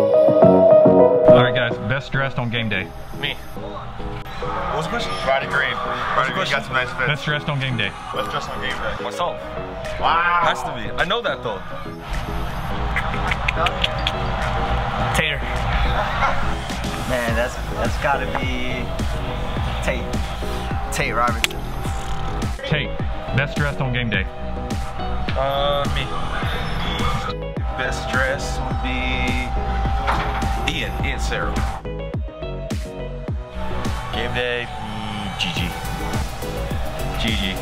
All right, guys. Best dressed on game day. Me. What was the question? Riding green. Riding Green got some nice fits. Best dressed on game day. Best dressed on game day. Myself. Wow. Has to be. I know that though. Tater. Man, that's that's gotta be Tate. Tate Robertson. Tate. Best dressed on game day. Uh, me. Best dress would be Ian. Ian Sarah. Game day. GG. GG.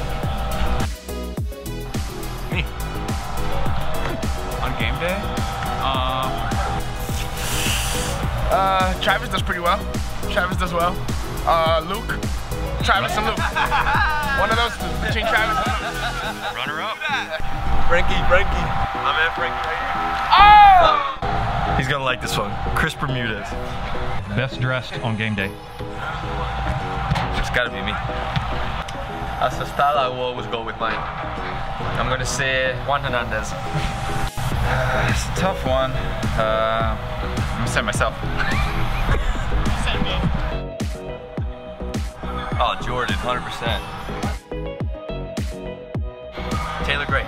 On game day? Um, Uh, Travis does pretty well. Travis does well. Uh, Luke. Travis and Luke. One of those two between Travis and Luke. Runner up. Frankie, Frankie. I'm at Frankie right here. He's gonna like this one. Chris Bermudez. Best dressed on game day. It's gotta be me. That's the style I will always go with mine. I'm gonna say Juan Hernandez. it's a tough one. Uh, I'm gonna say myself. Oh, Jordan, 100%. Taylor Gray.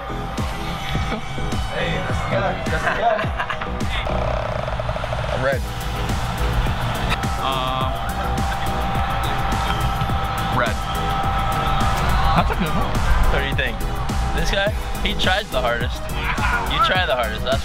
Red. Um, red. That's a good one. What do you think? This guy, he tries the hardest. You try the hardest, that's